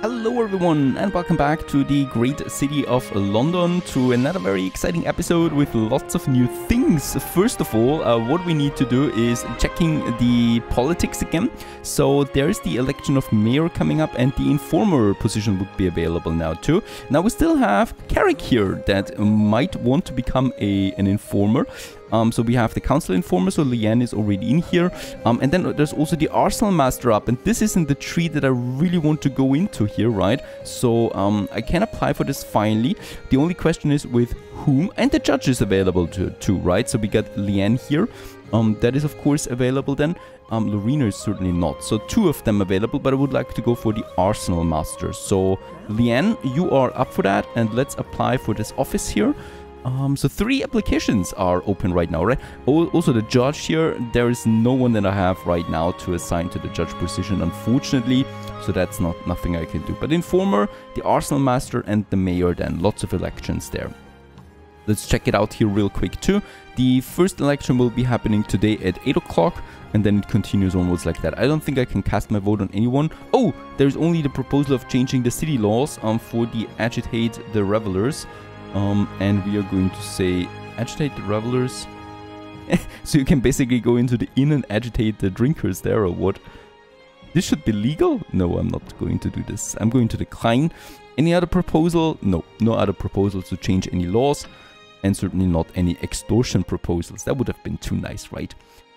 Hello, everyone, and welcome back to the great city of London to another very exciting episode with lots of new things. First of all, uh, what we need to do is checking the politics again. So, there's the election of mayor coming up, and the informer position would be available now, too. Now, we still have Carrick here that might want to become a an informer. Um, so we have the council informer, so Leanne is already in here. Um, and then there's also the arsenal master up, and this isn't the tree that I really want to go into here, right? So um, I can apply for this finally. The only question is with whom, and the judge is available to, too, right? So we got Leanne here. Um, that is of course available then. Um, Lorena is certainly not. So two of them available, but I would like to go for the Arsenal Master. So Leanne, you are up for that, and let's apply for this office here. Um, so three applications are open right now, right? Also the judge here, there is no one that I have right now to assign to the judge position, unfortunately. So that's not nothing I can do. But informer, the arsenal master, and the mayor then. Lots of elections there. Let's check it out here real quick too. The first election will be happening today at 8 o'clock and then it continues onwards like that. I don't think I can cast my vote on anyone. Oh, there's only the proposal of changing the city laws um, for the agitate the revelers. Um, and we are going to say agitate the revelers. so you can basically go into the inn and agitate the drinkers there or what? This should be legal? No, I'm not going to do this. I'm going to decline. Any other proposal? No, no other proposals to change any laws and certainly not any extortion proposals. That would have been too nice, right?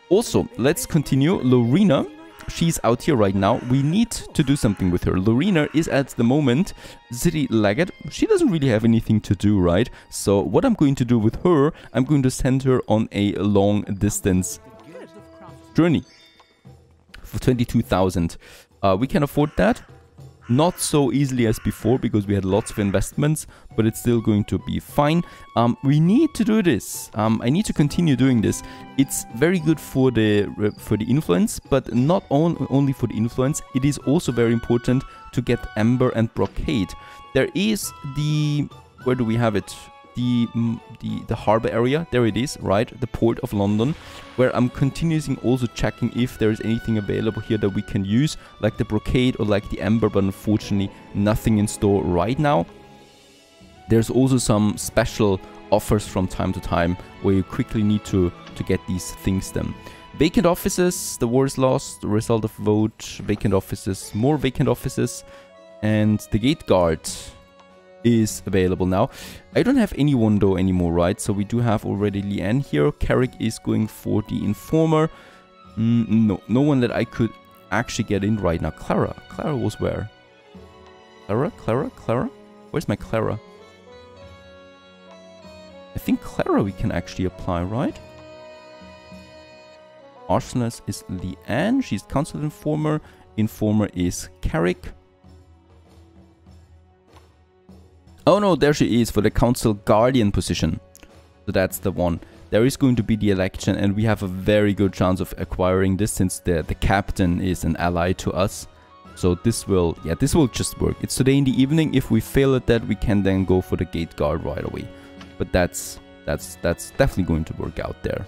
Also, let's continue. Lorena she's out here right now. We need to do something with her. Lorena is at the moment city legate. She doesn't really have anything to do, right? So what I'm going to do with her, I'm going to send her on a long distance journey for 22,000. Uh, we can afford that. Not so easily as before because we had lots of investments, but it's still going to be fine. Um, we need to do this. Um, I need to continue doing this. It's very good for the for the influence, but not on, only for the influence. It is also very important to get Amber and Brocade. There is the where do we have it? The mm, the the harbor area there it is right the port of london where i'm continuously also checking if there is anything available here that we can use like the brocade or like the amber but unfortunately nothing in store right now. There's also some special offers from time to time where you quickly need to to get these things done vacant offices the war is lost result of vote vacant offices more vacant offices and the gate guard is available now. I don't have anyone though anymore, right? So we do have already Leanne here. Carrick is going for the Informer. Mm, no, no one that I could actually get in right now. Clara. Clara was where? Clara? Clara? Clara? Where's my Clara? I think Clara we can actually apply, right? Arsenalist is Leanne. She's Council Informer. Informer is Carrick. Oh no, there she is for the council guardian position. So that's the one. There is going to be the election and we have a very good chance of acquiring this since the, the captain is an ally to us. So this will, yeah, this will just work. It's today in the evening. If we fail at that, we can then go for the gate guard right away. But that's, that's, that's definitely going to work out there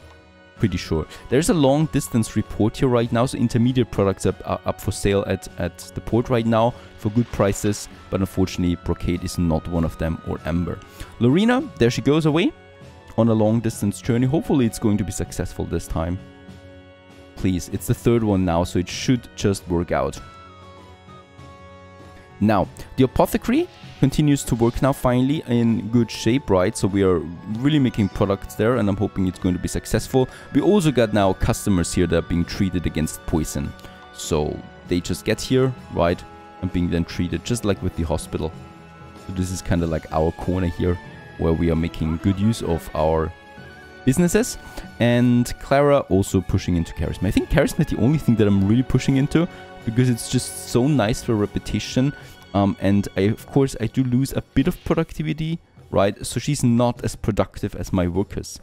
pretty sure. There's a long distance report here right now, so intermediate products are, are up for sale at, at the port right now for good prices, but unfortunately Brocade is not one of them, or Amber. Lorena, there she goes away on a long distance journey. Hopefully it's going to be successful this time. Please, it's the third one now, so it should just work out. Now, the apothecary continues to work now finally in good shape, right? So we are really making products there and I'm hoping it's going to be successful. We also got now customers here that are being treated against poison. So they just get here, right? And being then treated just like with the hospital. So this is kind of like our corner here where we are making good use of our businesses. And Clara also pushing into charisma. I think charisma is the only thing that I'm really pushing into because it's just so nice for repetition um, and I, of course, I do lose a bit of productivity, right? So she's not as productive as my workers,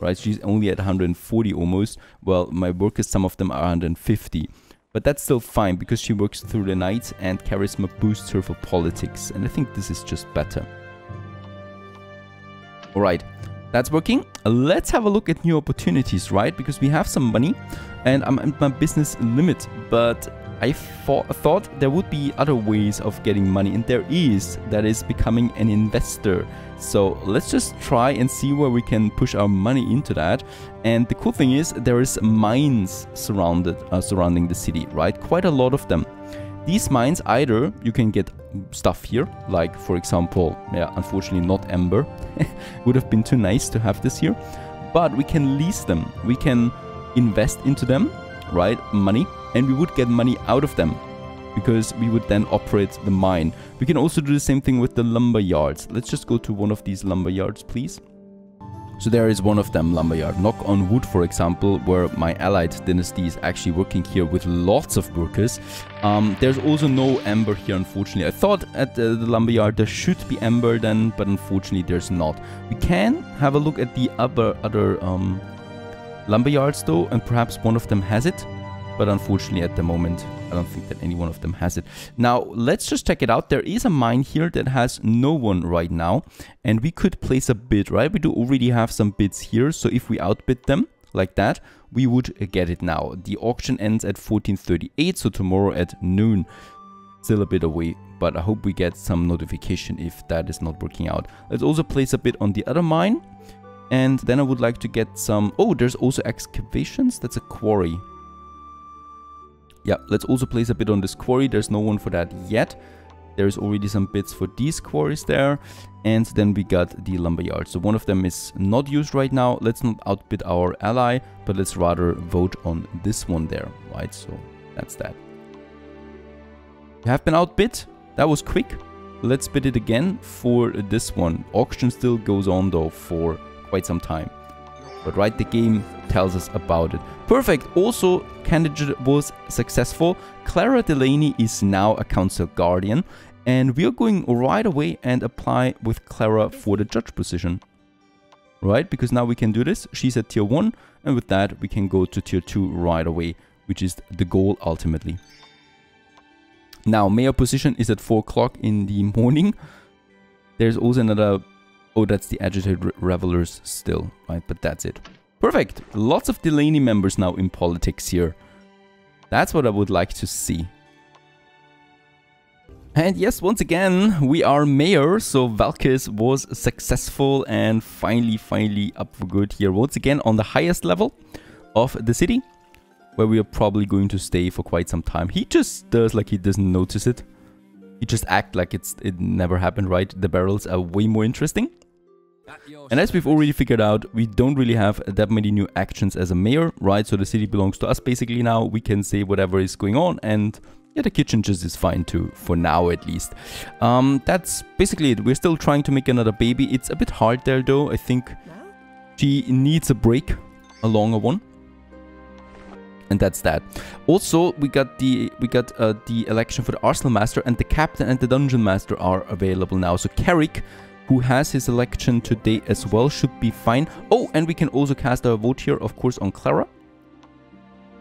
right? She's only at 140 almost. Well, my workers, some of them are 150. But that's still fine because she works through the night and charisma boosts her for politics. And I think this is just better. Alright, that's working. Let's have a look at new opportunities, right? Because we have some money and I'm at my business limit. But I thought there would be other ways of getting money, and there is. That is becoming an investor. So let's just try and see where we can push our money into that. And the cool thing is, there is mines surrounded uh, surrounding the city, right? Quite a lot of them. These mines, either you can get stuff here, like for example, yeah, unfortunately not amber. would have been too nice to have this here. But we can lease them. We can invest into them, right? Money and we would get money out of them because we would then operate the mine. We can also do the same thing with the lumber yards. Let's just go to one of these lumber yards, please. So there is one of them, lumberyard. Knock on wood, for example, where my allied dynasty is actually working here with lots of workers. Um, there's also no amber here, unfortunately. I thought at the, the lumberyard there should be amber then, but unfortunately there's not. We can have a look at the other, other um, lumberyards though, and perhaps one of them has it but unfortunately at the moment I don't think that any one of them has it. Now let's just check it out. There is a mine here that has no one right now and we could place a bid, right? We do already have some bids here so if we outbid them like that we would get it now. The auction ends at 1438 so tomorrow at noon. Still a bit away but I hope we get some notification if that is not working out. Let's also place a bid on the other mine and then I would like to get some... Oh, there's also excavations. That's a quarry. Yeah, let's also place a bit on this quarry. There's no one for that yet. There's already some bits for these quarries there. And then we got the lumberyard. So one of them is not used right now. Let's not outbid our ally, but let's rather vote on this one there, right? So that's that. You have been outbid. That was quick. Let's bid it again for this one. Auction still goes on though for quite some time. But right, the game tells us about it. Perfect. Also, candidate was successful. Clara Delaney is now a council guardian. And we are going right away and apply with Clara for the judge position. Right, because now we can do this. She's at tier 1. And with that, we can go to tier 2 right away. Which is the goal ultimately. Now, mayor position is at 4 o'clock in the morning. There's also another Oh, that's the agitated revelers still, right? But that's it. Perfect. Lots of Delaney members now in politics here. That's what I would like to see. And yes, once again, we are mayor, so Valkis was successful and finally, finally up for good here. Once again, on the highest level of the city, where we are probably going to stay for quite some time. He just does like he doesn't notice it. He just act like it's it never happened, right? The barrels are way more interesting. And as we've already figured out, we don't really have that many new actions as a mayor, right? So the city belongs to us basically now. We can say whatever is going on and yeah, the kitchen just is fine too, for now at least. Um, that's basically it. We're still trying to make another baby. It's a bit hard there though. I think she needs a break, a longer one. And that's that. Also, we got the we got uh, the election for the Arsenal Master and the Captain and the Dungeon Master are available now. So Carrick who has his election today as well, should be fine. Oh, and we can also cast our vote here, of course, on Clara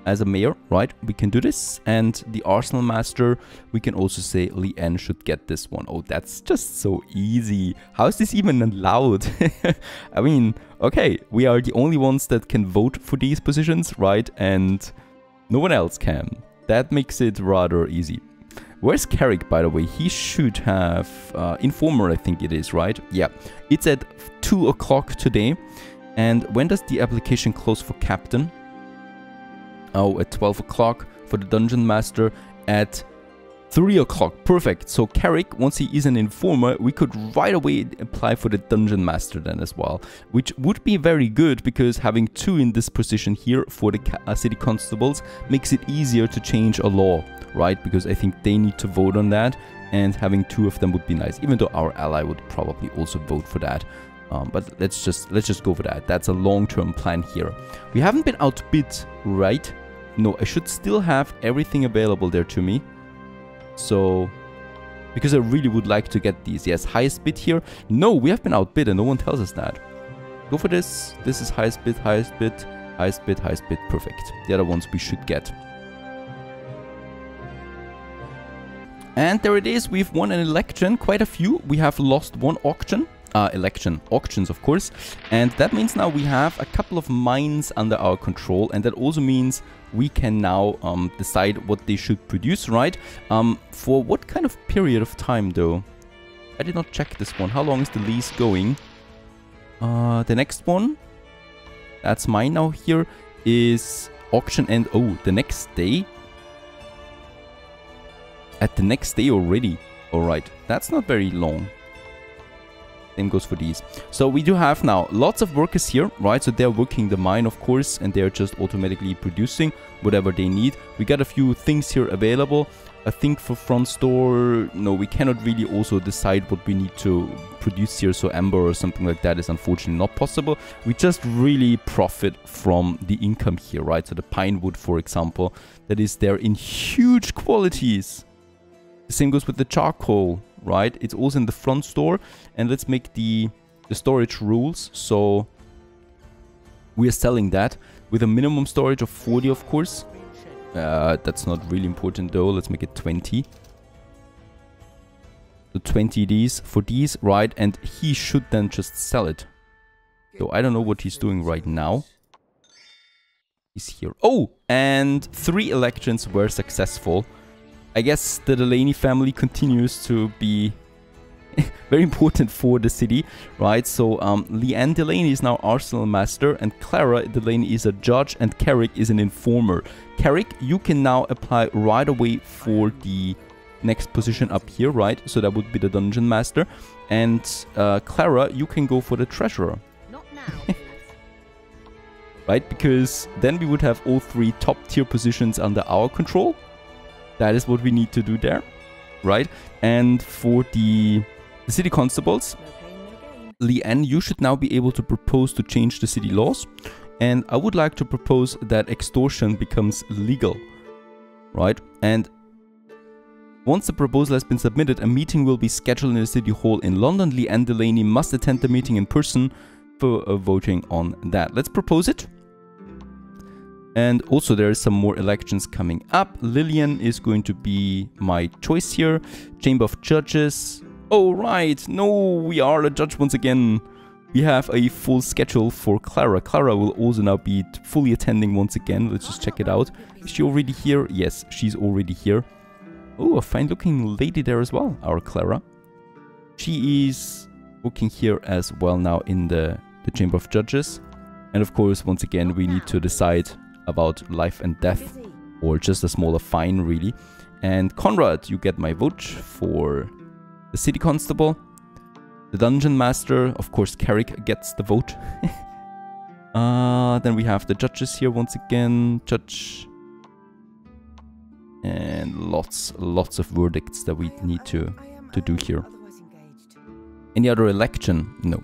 as a mayor, right? We can do this. And the Arsenal Master, we can also say Leanne should get this one. Oh, that's just so easy. How is this even allowed? I mean, okay, we are the only ones that can vote for these positions, right? And no one else can. That makes it rather easy. Where's Carrick, by the way? He should have... Uh, Informer, I think it is, right? Yeah. It's at 2 o'clock today. And when does the application close for Captain? Oh, at 12 o'clock for the Dungeon Master. At 3 o'clock, perfect. So Carrick, once he is an informer, we could right away apply for the Dungeon Master then as well. Which would be very good because having two in this position here for the uh, City Constables makes it easier to change a law right? Because I think they need to vote on that, and having two of them would be nice. Even though our ally would probably also vote for that. Um, but let's just let's just go for that. That's a long-term plan here. We haven't been outbid, right? No, I should still have everything available there to me. So, because I really would like to get these. Yes, highest bid here. No, we have been outbid and no one tells us that. Go for this. This is highest bid, highest bid, highest bid, highest bid. Perfect. The other ones we should get. And there it is, we've won an election, quite a few. We have lost one auction. uh, election auctions, of course. And that means now we have a couple of mines under our control, and that also means we can now um, decide what they should produce, right? Um, for what kind of period of time, though? I did not check this one. How long is the lease going? Uh, the next one, that's mine now here, is auction and... Oh, the next day? At the next day already. Alright, that's not very long. Same goes for these. So we do have now lots of workers here, right? So they're working the mine, of course, and they're just automatically producing whatever they need. We got a few things here available. I think for front store, no, we cannot really also decide what we need to produce here. So amber or something like that is unfortunately not possible. We just really profit from the income here, right? So the pine wood, for example, that is there in huge qualities. The same goes with the charcoal right? It's also in the front store. And let's make the, the storage rules. So we are selling that with a minimum storage of 40, of course. Uh, that's not really important though. Let's make it 20. So 20 these for these, right? And he should then just sell it. So I don't know what he's doing right now. He's here. Oh, and three elections were successful. I guess the Delaney family continues to be very important for the city, right? So um, Leanne Delaney is now Arsenal Master and Clara Delaney is a judge and Carrick is an informer. Carrick, you can now apply right away for the next position up here, right? So that would be the Dungeon Master. And uh, Clara, you can go for the Treasurer. Right? Because then we would have all three top tier positions under our control. That is what we need to do there, right? And for the, the city constables, Leanne, you should now be able to propose to change the city laws. And I would like to propose that extortion becomes legal, right? And once the proposal has been submitted, a meeting will be scheduled in the City Hall in London. Leanne Delaney must attend the meeting in person for uh, voting on that. Let's propose it. And also there are some more elections coming up. Lillian is going to be my choice here. Chamber of Judges. Oh, right. No, we are a judge once again. We have a full schedule for Clara. Clara will also now be fully attending once again. Let's just check it out. Is she already here? Yes, she's already here. Oh, a fine looking lady there as well, our Clara. She is working here as well now in the, the Chamber of Judges. And of course, once again, we need to decide about life and death or just a smaller fine really. And Conrad, you get my vote for the city constable. The dungeon master, of course Carrick gets the vote. uh, then we have the judges here once again. Judge. And lots, lots of verdicts that we need to, to do here. Any other election? No.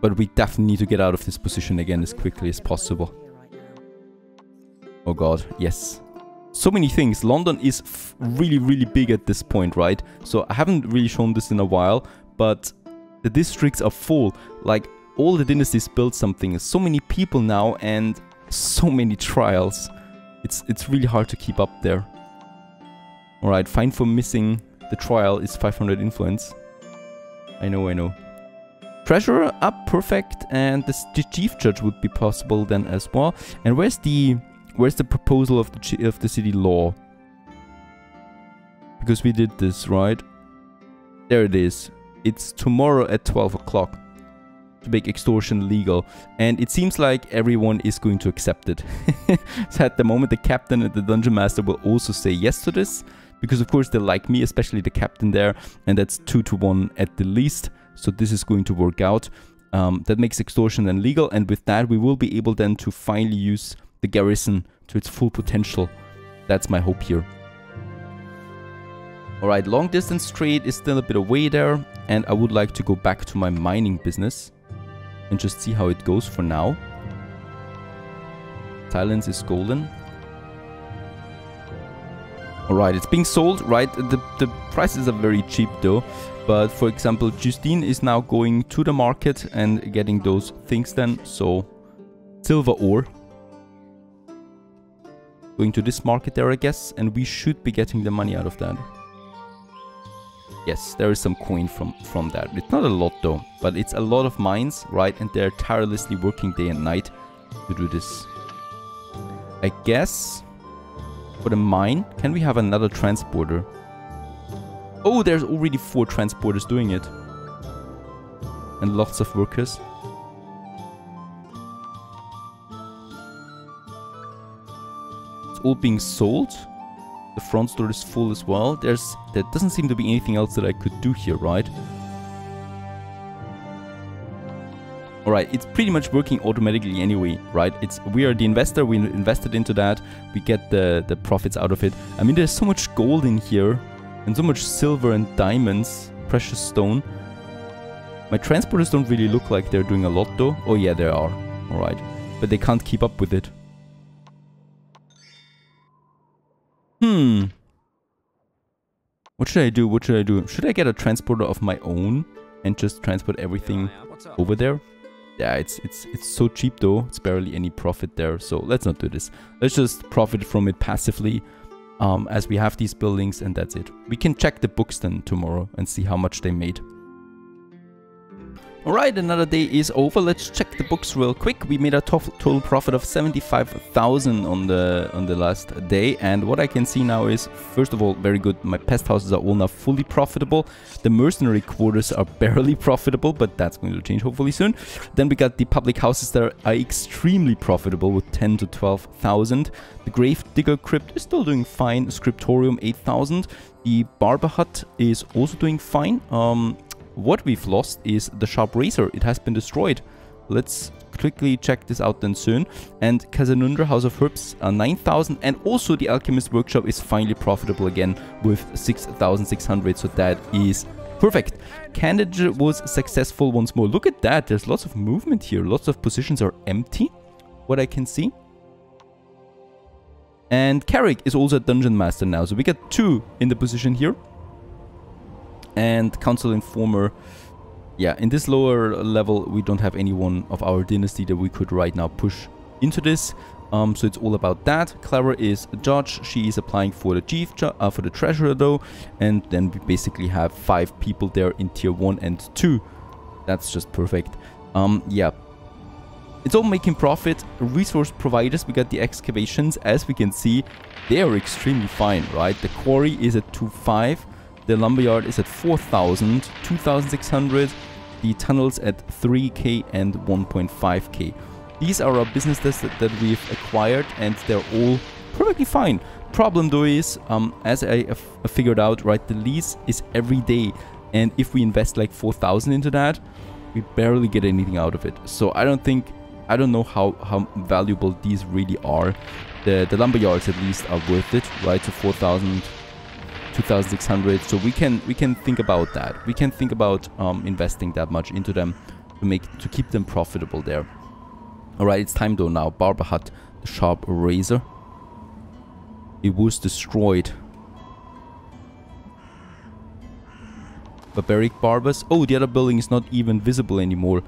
But we definitely need to get out of this position again as quickly as possible. Oh god, yes. So many things. London is really, really big at this point, right? So I haven't really shown this in a while, but the districts are full. Like, all the dynasties built something. So many people now and so many trials. It's, it's really hard to keep up there. Alright, fine for missing the trial is 500 influence. I know, I know. Treasurer up, perfect, and the chief judge would be possible then as well. And where's the where's the proposal of the of the city law? Because we did this right. There it is. It's tomorrow at 12 o'clock to make extortion legal. And it seems like everyone is going to accept it. so at the moment, the captain and the dungeon master will also say yes to this. Because of course they like me, especially the captain there. And that's 2 to 1 at the least. So this is going to work out. Um, that makes extortion then legal and with that we will be able then to finally use the garrison to its full potential. That's my hope here. Alright, long distance trade is still a bit away there and I would like to go back to my mining business and just see how it goes for now. Silence is golden. Alright, it's being sold, right? The, the prices are very cheap though. But for example, Justine is now going to the market and getting those things then. So silver ore. Going to this market there, I guess. And we should be getting the money out of that. Yes, there is some coin from, from that. It's not a lot though, but it's a lot of mines, right? And they're tirelessly working day and night to do this. I guess for the mine, can we have another transporter? Oh, there's already four transporters doing it. And lots of workers. It's all being sold. The front store is full as well. There's There doesn't seem to be anything else that I could do here, right? Alright, it's pretty much working automatically anyway, right? It's We are the investor, we invested into that, we get the, the profits out of it. I mean, there's so much gold in here, and so much silver and diamonds, precious stone. My transporters don't really look like they're doing a lot though. Oh yeah, they are. Alright. But they can't keep up with it. Hmm. What should I do? What should I do? Should I get a transporter of my own and just transport everything over there? Yeah, it's it's it's so cheap though. It's barely any profit there. So let's not do this. Let's just profit from it passively um, as we have these buildings and that's it. We can check the books then tomorrow and see how much they made. Alright, another day is over. Let's check the books real quick. We made a total profit of 75,000 on the on the last day. And what I can see now is, first of all, very good. My pest houses are all now fully profitable. The mercenary quarters are barely profitable, but that's going to change hopefully soon. Then we got the public houses that are extremely profitable with 10 to 12,000. The Grave Digger Crypt is still doing fine. Scriptorium 8,000. The Barber Hut is also doing fine. Um, what we've lost is the Sharp Razor. It has been destroyed. Let's quickly check this out then soon. And Casanundra House of Herbs uh, 9000 and also the Alchemist Workshop is finally profitable again with 6600 so that is perfect. Candage was successful once more. Look at that, there's lots of movement here. Lots of positions are empty, what I can see. And Carrick is also a Dungeon Master now, so we got two in the position here and Council Informer. Yeah, in this lower level, we don't have anyone of our dynasty that we could right now push into this. Um, so it's all about that. Clara is a judge. She is applying for the chief, uh, for the treasurer though. And then we basically have five people there in tier one and two. That's just perfect. Um, yeah. It's all making profit. Resource providers, we got the excavations. As we can see, they are extremely fine, right? The quarry is at 2.5. The lumberyard is at 4,000, 2,600. The tunnels at 3k and 1.5k. These are our businesses that, that we've acquired and they're all perfectly fine. Problem though is, um, as I figured out, right, the lease is every day. And if we invest like 4,000 into that, we barely get anything out of it. So I don't think, I don't know how, how valuable these really are. The, the lumberyards at least are worth it, right? So 4,000 2600 so we can we can think about that. We can think about um, investing that much into them to make to keep them profitable there. All right it's time though now. Barber hut the sharp razor. It was destroyed. Barbaric barbers oh the other building is not even visible anymore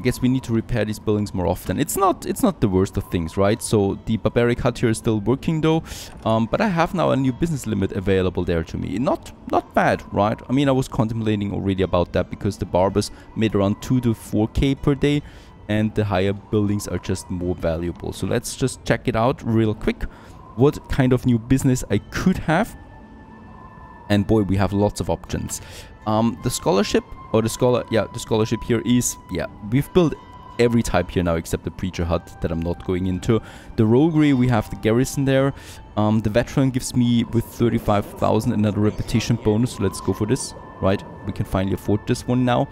I guess we need to repair these buildings more often. It's not it's not the worst of things, right? So the barbaric hut here is still working though, um, but I have now a new business limit available there to me. Not not bad, right? I mean, I was contemplating already about that because the barbers made around 2 to 4k per day and the higher buildings are just more valuable. So let's just check it out real quick. What kind of new business I could have. And boy, we have lots of options. Um, the scholarship or the scholar, yeah, the scholarship here is, yeah, we've built every type here now except the preacher hut that I'm not going into. The roguery, we have the garrison there. Um, the veteran gives me with 35,000 another reputation bonus. So let's go for this, right? We can finally afford this one now.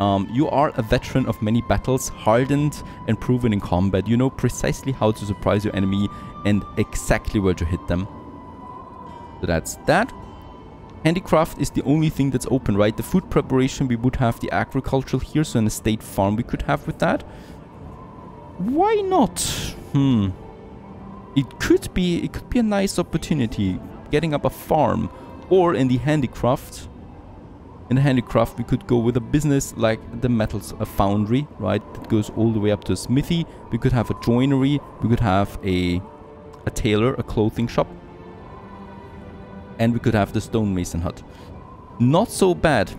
Um, you are a veteran of many battles, hardened and proven in combat. You know precisely how to surprise your enemy and exactly where to hit them. So that's that. Handicraft is the only thing that's open, right? The food preparation, we would have the agricultural here, so an estate farm we could have with that. Why not? Hmm. It could be, it could be a nice opportunity, getting up a farm. Or in the handicraft, in the handicraft we could go with a business like the metals a foundry, right? That goes all the way up to a smithy. We could have a joinery, we could have a, a tailor, a clothing shop And we could have the stonemason hut. Not so bad.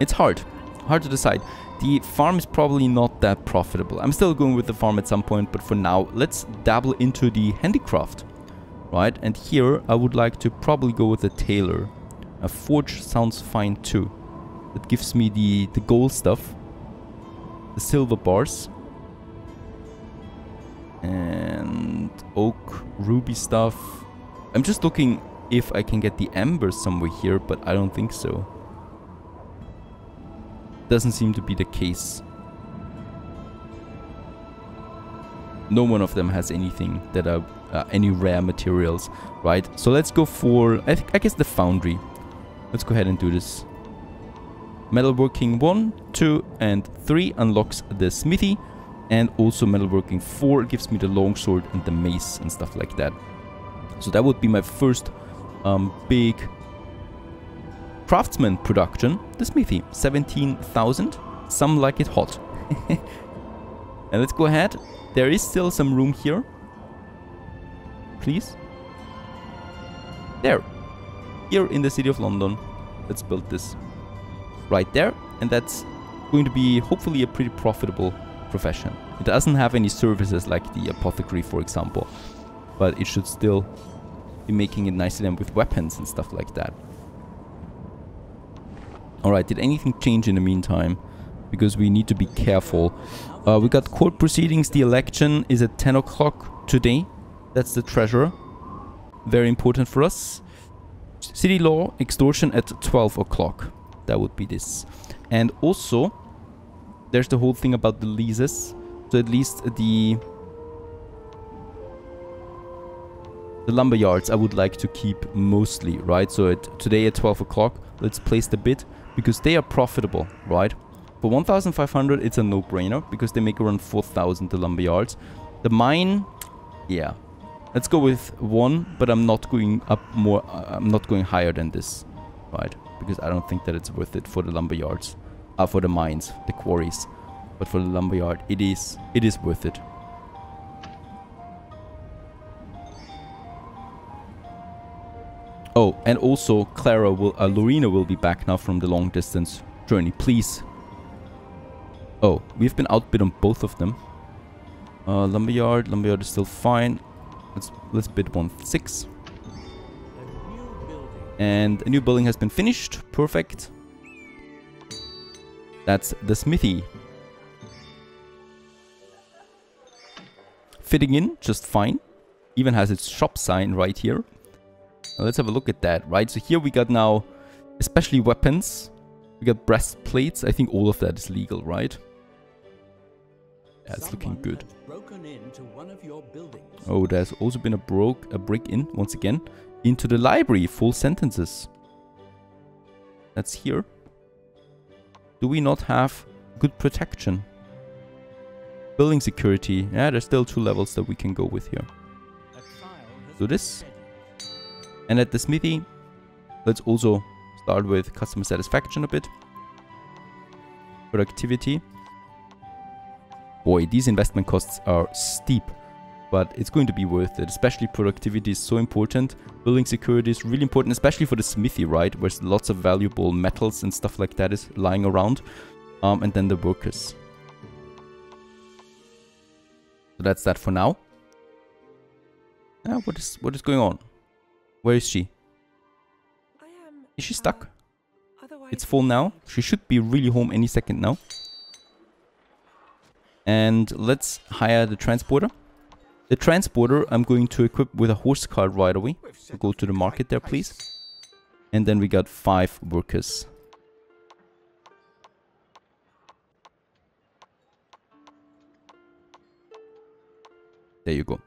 It's hard. Hard to decide. The farm is probably not that profitable. I'm still going with the farm at some point, but for now, let's dabble into the handicraft. Right, and here I would like to probably go with a tailor. A forge sounds fine too. That gives me the, the gold stuff. The silver bars. And oak, ruby stuff. I'm just looking if I can get the embers somewhere here, but I don't think so. Doesn't seem to be the case. No one of them has anything that are uh, any rare materials, right? So let's go for, I, think, I guess the foundry. Let's go ahead and do this. Metalworking 1, 2 and 3 unlocks the smithy. And also metalworking 4 gives me the longsword and the mace and stuff like that. So that would be my first um, big craftsman production. The smithy, 17,000. Some like it hot. and let's go ahead. There is still some room here. Please. There. Here in the city of London. Let's build this. Right there. And that's going to be hopefully a pretty profitable profession. It doesn't have any services like the apothecary, for example. But it should still be making it nicely then with weapons and stuff like that. Alright, did anything change in the meantime? Because we need to be careful. Uh, we got court proceedings. The election is at 10 o'clock today. That's the treasurer. Very important for us. City law, extortion at 12 o'clock. That would be this. And also, there's the whole thing about the leases. So at least the the lumber yards I would like to keep mostly, right? So at, today at 12 o'clock, let's place the bid because they are profitable, right? For 1,500, it's a no-brainer because they make around 4,000 the lumber yards. The mine, yeah. Let's go with one, but I'm not going up more, uh, I'm not going higher than this, right? Because I don't think that it's worth it for the lumber yards, uh, for the mines, the quarries. But for the lumber yard, it is, it is worth it. Oh, and also Clara will, uh, Lorena will be back now from the long distance journey. Please. Oh, we've been outbid on both of them. Uh, Lumberyard, Lumberyard is still fine. Let's let's bid one six. And a new building has been finished. Perfect. That's the smithy. Fitting in just fine. Even has its shop sign right here. Now let's have a look at that, right? So here we got now, especially weapons. We got breastplates. I think all of that is legal, right? Yeah, it's looking good. Oh, there's also been a broke a break in once again into the library. Full sentences. That's here. Do we not have good protection? Building security. Yeah, there's still two levels that we can go with here. Do this. And at the smithy, let's also start with customer satisfaction a bit. Productivity. Boy, these investment costs are steep, but it's going to be worth it. Especially productivity is so important. Building security is really important, especially for the smithy, right? Where lots of valuable metals and stuff like that is lying around. Um, and then the workers. So that's that for now. Yeah, what is what is going on? Where is she? Is she stuck? It's full now. She should be really home any second now. And let's hire the transporter. The transporter I'm going to equip with a horse cart right away. So go to the market there, please. And then we got five workers. There you go.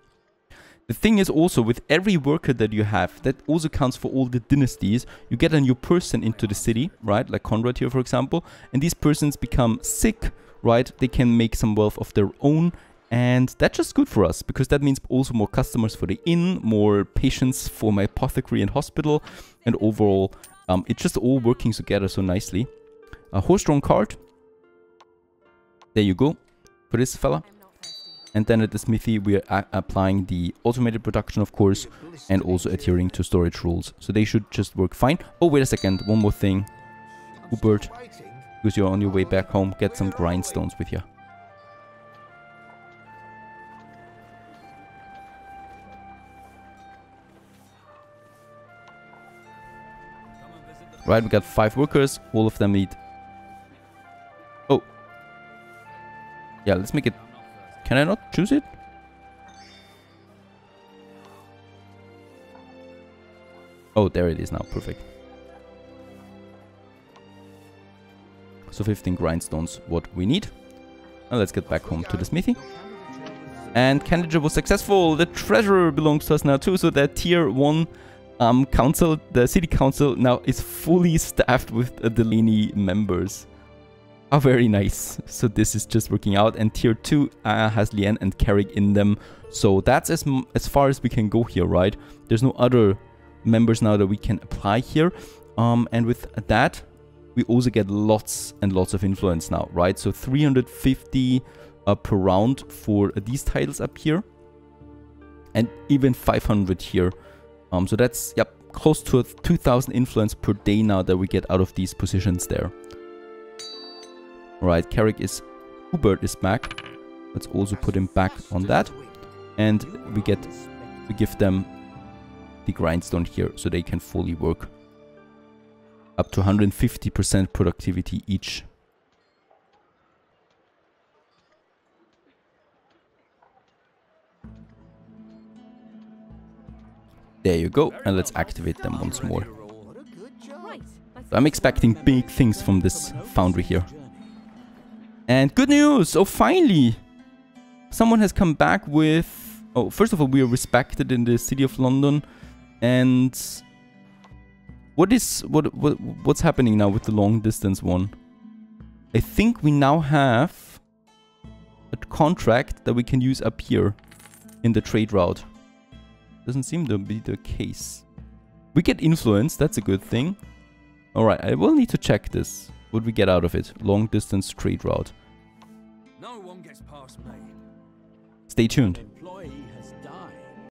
The thing is also with every worker that you have, that also counts for all the dynasties. You get a new person into the city, right? Like Conrad here, for example. And these persons become sick, right? They can make some wealth of their own. And that's just good for us because that means also more customers for the inn, more patients for my apothecary and hospital. And overall, um, it's just all working together so nicely. A horse-drawn cart. There you go. For this fella. And then at the smithy, we are applying the automated production, of course, and also adhering to storage rules. So they should just work fine. Oh, wait a second. One more thing. Hubert, because you're on your way back home, get some grindstones with you. Right, we got five workers. All of them need... Oh. Yeah, let's make it... Can I not choose it? Oh, there it is now. Perfect. So 15 grindstones, what we need. Now let's get back home to the smithy. And Candidate was successful. The treasurer belongs to us now too. So that tier 1 um, council, the city council now is fully staffed with uh, Delaney members. How very nice. So this is just working out. And tier 2 uh, has Leanne and Carrick in them. So that's as, as far as we can go here, right? There's no other members now that we can apply here. Um, and with that, we also get lots and lots of influence now, right? So 350 uh, per round for these titles up here. And even 500 here um, so that's, yep, close to 2000 influence per day now that we get out of these positions there. Right, Carrick is, Hubert is back. Let's also put him back on that. And we get, we give them the grindstone here so they can fully work. Up to 150% productivity each. There you go. And let's activate them once more. I'm expecting big things from this foundry here. And good news! Oh, finally! Someone has come back with... Oh, first of all, we are respected in the city of London. And... What is... What, what What's happening now with the long distance one? I think we now have a contract that we can use up here in the trade route. Doesn't seem to be the case. We get influence, that's a good thing. Alright, I will need to check this. What we get out of it. Long distance trade route. Stay tuned.